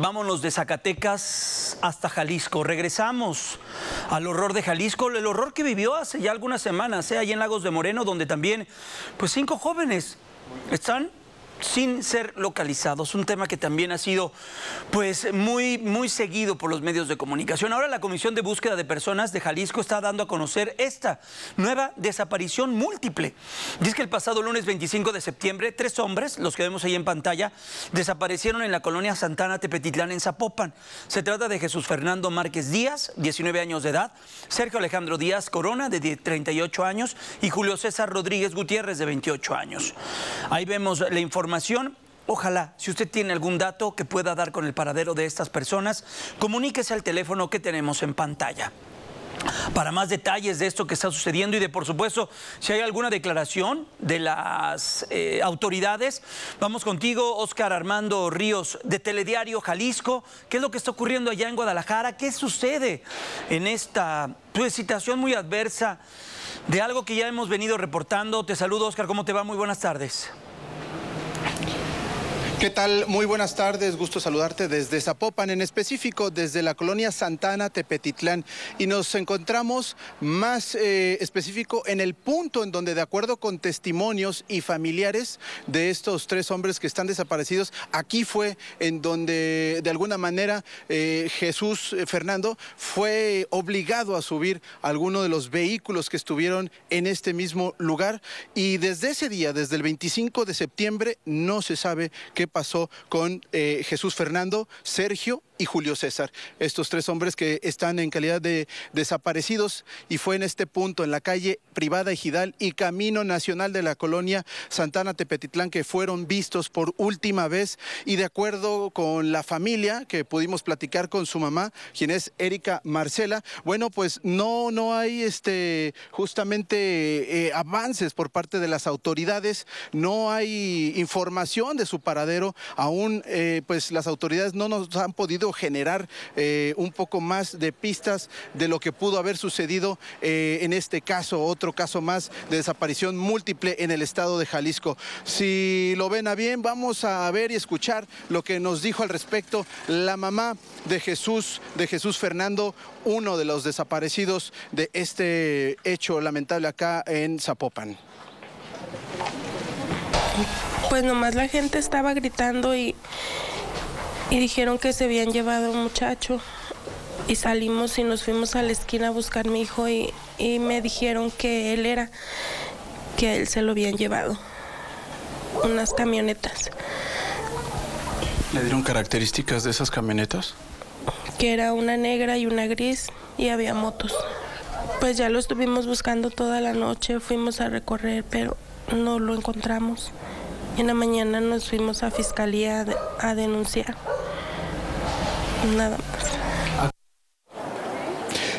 vámonos de Zacatecas hasta Jalisco. Regresamos al horror de Jalisco, el horror que vivió hace ya algunas semanas, ¿eh? en Lagos de Moreno, donde también, pues cinco jóvenes están sin ser localizados, un tema que también ha sido pues muy muy seguido por los medios de comunicación. Ahora la Comisión de Búsqueda de Personas de Jalisco está dando a conocer esta nueva desaparición múltiple. Dice que el pasado lunes 25 de septiembre, tres hombres, los que vemos ahí en pantalla, desaparecieron en la colonia Santana Tepetitlán en Zapopan. Se trata de Jesús Fernando Márquez Díaz, 19 años de edad, Sergio Alejandro Díaz Corona, de 38 años, y Julio César Rodríguez Gutiérrez, de 28 años. Ahí vemos la información Ojalá, si usted tiene algún dato que pueda dar con el paradero de estas personas, comuníquese al teléfono que tenemos en pantalla. Para más detalles de esto que está sucediendo y de, por supuesto, si hay alguna declaración de las eh, autoridades, vamos contigo, Oscar Armando Ríos, de Telediario Jalisco. ¿Qué es lo que está ocurriendo allá en Guadalajara? ¿Qué sucede en esta pues, situación muy adversa de algo que ya hemos venido reportando? Te saludo, Oscar, ¿cómo te va? Muy buenas tardes. ¿Qué tal? Muy buenas tardes, gusto saludarte desde Zapopan, en específico desde la colonia Santana, Tepetitlán. Y nos encontramos más eh, específico en el punto en donde, de acuerdo con testimonios y familiares de estos tres hombres que están desaparecidos, aquí fue en donde, de alguna manera, eh, Jesús eh, Fernando fue obligado a subir a alguno de los vehículos que estuvieron en este mismo lugar. Y desde ese día, desde el 25 de septiembre, no se sabe qué pasó con eh, Jesús Fernando, Sergio y Julio César. Estos tres hombres que están en calidad de desaparecidos y fue en este punto, en la calle Privada Ejidal y Camino Nacional de la colonia Santana Tepetitlán, que fueron vistos por última vez. Y de acuerdo con la familia que pudimos platicar con su mamá, quien es Erika Marcela, bueno, pues no, no hay este, justamente eh, avances por parte de las autoridades, no hay información de su paradero, aún eh, pues las autoridades no nos han podido generar eh, un poco más de pistas de lo que pudo haber sucedido eh, en este caso, otro caso más de desaparición múltiple en el estado de Jalisco. Si lo ven a bien, vamos a ver y escuchar lo que nos dijo al respecto la mamá de Jesús, de Jesús Fernando, uno de los desaparecidos de este hecho lamentable acá en Zapopan. Pues nomás la gente estaba gritando y y dijeron que se habían llevado a un muchacho y salimos y nos fuimos a la esquina a buscar a mi hijo y, me dijeron que él era, que a él se lo habían llevado, unas camionetas. ¿Le dieron características de esas camionetas? Que era una negra y una gris y había motos. Pues ya lo estuvimos buscando toda la noche, fuimos a recorrer, pero no lo encontramos. En la mañana nos fuimos a fiscalía a denunciar. Nada más.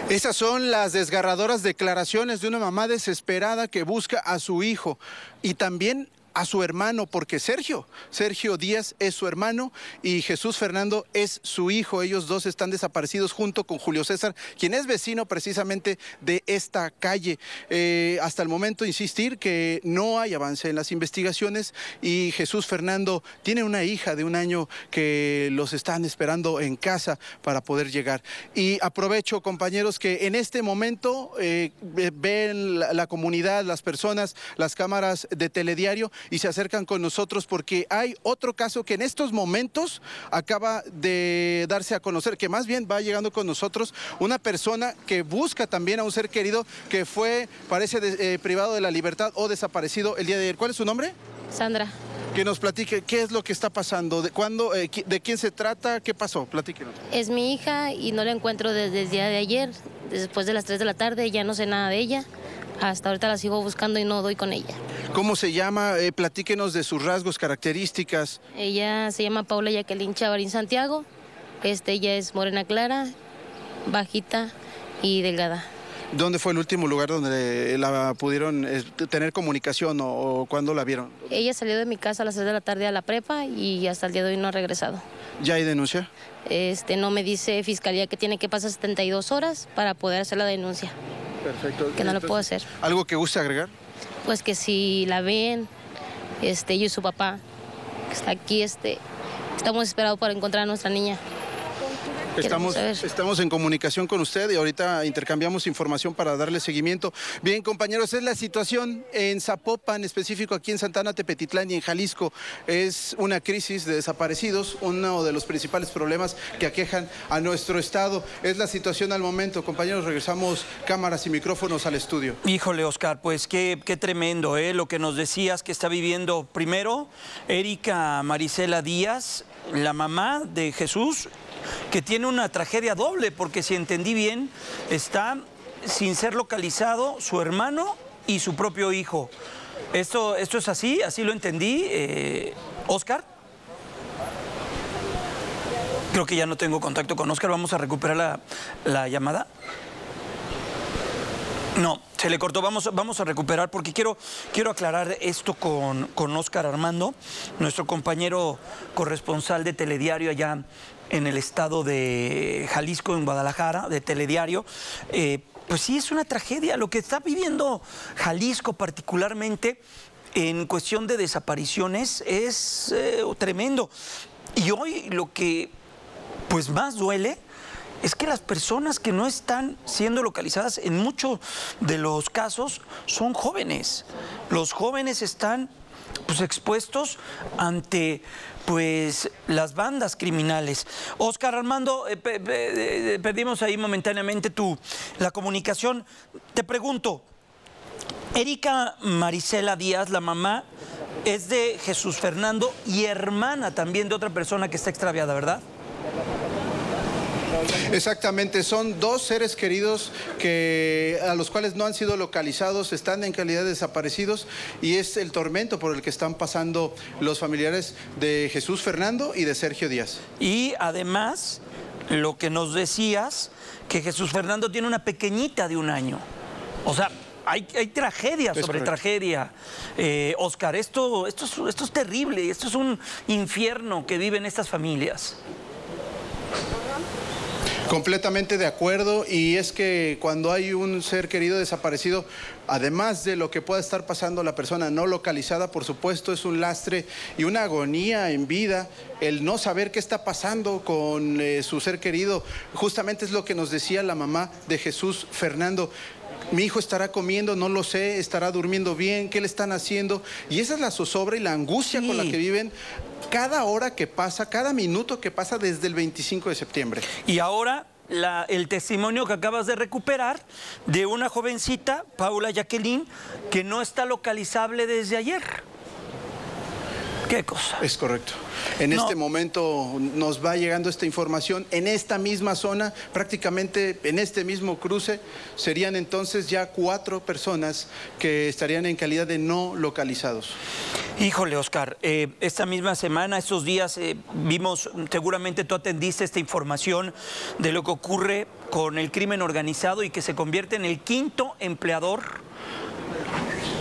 Esas son las desgarradoras declaraciones de una mamá desesperada que busca a su hijo y también a su hermano, porque Sergio, Sergio Díaz es su hermano y Jesús Fernando es su hijo. Ellos dos están desaparecidos junto con Julio César, quien es vecino precisamente de esta calle. Eh, hasta el momento, insistir que no hay avance en las investigaciones y Jesús Fernando tiene una hija de un año que los están esperando en casa para poder llegar. Y aprovecho, compañeros, que en este momento eh, ven la comunidad, las personas, las cámaras de telediario y se acercan con nosotros porque hay otro caso que en estos momentos acaba de darse a conocer, que más bien va llegando con nosotros una persona que busca también a un ser querido que fue, parece, eh, privado de la libertad o desaparecido el día de ayer. ¿Cuál es su nombre? Sandra. Que nos platique qué es lo que está pasando, de cuándo, eh, de quién se trata, qué pasó, platíquenos. Es mi hija y no la encuentro desde el día de ayer, después de las 3 de la tarde, ya no sé nada de ella. Hasta ahorita la sigo buscando y no doy con ella. ¿Cómo se llama? Eh, platíquenos de sus rasgos, características. Ella se llama Paula Jacqueline Chavarín Santiago. Este, ella es morena clara, bajita y delgada. ¿Dónde fue el último lugar donde la pudieron eh, tener comunicación o, cuándo la vieron? Ella salió de mi casa a las 6 de la tarde a la prepa y hasta el día de hoy no ha regresado. ¿Ya hay denuncia? Este, no me dice fiscalía que tiene que pasar 72 horas para poder hacer la denuncia. Perfecto. Que no lo puedo hacer. ¿Algo que guste agregar? Pues que si la ven, este, yo y su papá, que está aquí, este, estamos esperados para encontrar a nuestra niña. Estamos, estamos en comunicación con usted y ahorita intercambiamos información para darle seguimiento. Bien, compañeros, es la situación en Zapopan, específico aquí en Santana, Tepetitlán y en Jalisco. Es una crisis de desaparecidos, uno de los principales problemas que aquejan a nuestro estado. Es la situación al momento. Compañeros, regresamos cámaras y micrófonos al estudio. Híjole, Oscar, pues qué, qué tremendo, ¿eh? Lo que nos decías que está viviendo primero Erika Marisela Díaz, la mamá de Jesús, que tiene una tragedia doble, porque si entendí bien, está sin ser localizado su hermano y su propio hijo. ¿Esto, esto es así? ¿Así lo entendí, eh, Oscar? Creo que ya no tengo contacto con Oscar. Vamos a recuperar la, la llamada. No, se le cortó. Vamos, vamos a recuperar porque quiero, quiero aclarar esto con, con Oscar Armando, nuestro compañero corresponsal de Telediario allá en el estado de Jalisco, en Guadalajara, de Telediario. Eh, pues sí, es una tragedia lo que está viviendo Jalisco particularmente en cuestión de desapariciones es eh, tremendo. Y hoy lo que pues más duele es que las personas que no están siendo localizadas en muchos de los casos son jóvenes. Los jóvenes están pues expuestos ante pues las bandas criminales. Oscar Armando, eh, eh, perdimos ahí momentáneamente tu la comunicación. Te pregunto, Erika Marisela Díaz, la mamá, es de Jesús Fernando y hermana también de otra persona que está extraviada, ¿verdad? Exactamente, son dos seres queridos que a los cuales no han sido localizados, están en calidad de desaparecidos y es el tormento por el que están pasando los familiares de Jesús Fernando y de Sergio Díaz. Y además, lo que nos decías, que Jesús Fernando tiene una pequeñita de un año. O sea, hay, hay tragedia sobre correcto. tragedia. Eh, Oscar, esto, esto, es, esto es terrible, esto es un infierno que viven estas familias. Completamente de acuerdo y es que cuando hay un ser querido desaparecido, además de lo que pueda estar pasando la persona no localizada, por supuesto es un lastre y una agonía en vida el no saber qué está pasando con eh, su ser querido. Justamente es lo que nos decía la mamá de Jesús Fernando. Mi hijo estará comiendo, no lo sé, estará durmiendo bien, ¿qué le están haciendo? Y esa es la zozobra y la angustia con la que viven cada hora que pasa, cada minuto que pasa desde el 25 de septiembre. Y ahora la- el testimonio que acabas de recuperar de una jovencita, Paula Jacqueline, que no está localizable desde ayer. ¿Qué cosa? Es correcto. En No. este momento nos va llegando esta información. En esta misma zona, prácticamente en este mismo cruce, serían entonces ya cuatro personas que estarían en calidad de no localizados. Híjole, Oscar, eh, esta misma semana, estos días, eh, vimos, seguramente tú atendiste esta información de lo que ocurre con el crimen organizado y que se convierte en el quinto empleador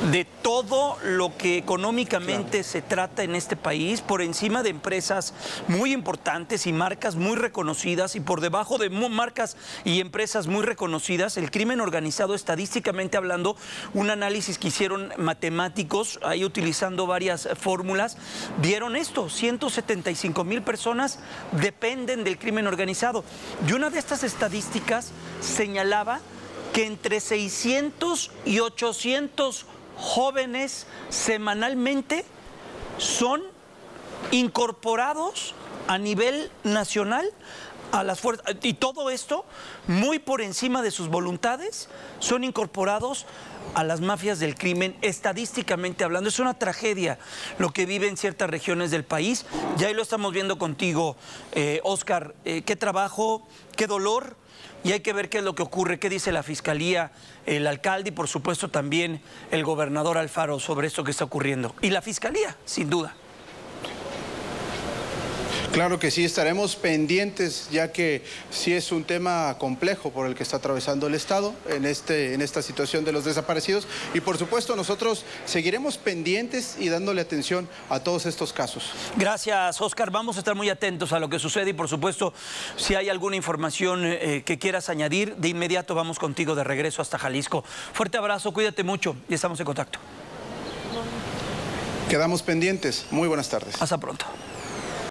de todo lo que económicamente se trata en este país, por encima de empresas muy importantes y marcas muy reconocidas y por debajo de marcas y empresas muy reconocidas, el crimen organizado estadísticamente hablando, un análisis que hicieron matemáticos, ahí utilizando varias fórmulas, dieron esto, 175 mil personas dependen del crimen organizado. Y una de estas estadísticas señalaba que entre 600 y 800 jóvenes semanalmente son incorporados a nivel nacional a las fuerzas y todo esto muy por encima de sus voluntades son incorporados a las mafias del crimen estadísticamente hablando es una tragedia lo que vive en ciertas regiones del país ya ahí lo estamos viendo contigo eh, Oscar Eh, qué trabajo qué dolor y hay que ver qué es lo que ocurre, qué dice la fiscalía, el alcalde y por supuesto también el gobernador Alfaro sobre esto que está ocurriendo. Y la fiscalía, sin duda. Claro que sí, estaremos pendientes, ya que sí es un tema complejo por el que está atravesando el Estado en, este, en esta situación de los desaparecidos. Y por supuesto, nosotros seguiremos pendientes y dándole atención a todos estos casos. Gracias, Oscar. Vamos a estar muy atentos a lo que sucede y por supuesto, si hay alguna información eh, que quieras añadir, de inmediato vamos contigo de regreso hasta Jalisco. Fuerte abrazo, cuídate mucho y estamos en contacto. Quedamos pendientes. Muy buenas tardes. Hasta pronto.